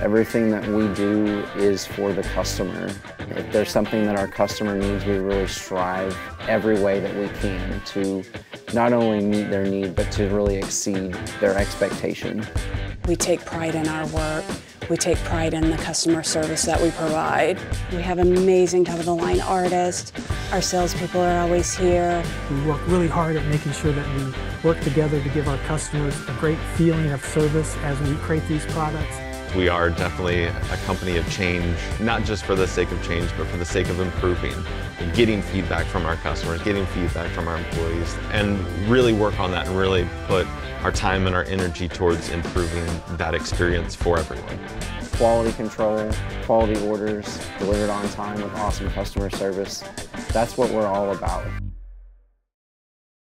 Everything that we do is for the customer. If there's something that our customer needs, we really strive every way that we can to not only meet their need, but to really exceed their expectation. We take pride in our work. We take pride in the customer service that we provide. We have amazing top-of-the-line artists. Our salespeople are always here. We work really hard at making sure that we work together to give our customers a great feeling of service as we create these products. We are definitely a company of change, not just for the sake of change, but for the sake of improving, getting feedback from our customers, getting feedback from our employees, and really work on that and really put our time and our energy towards improving that experience for everyone. Quality control, quality orders, delivered on time with awesome customer service. That's what we're all about.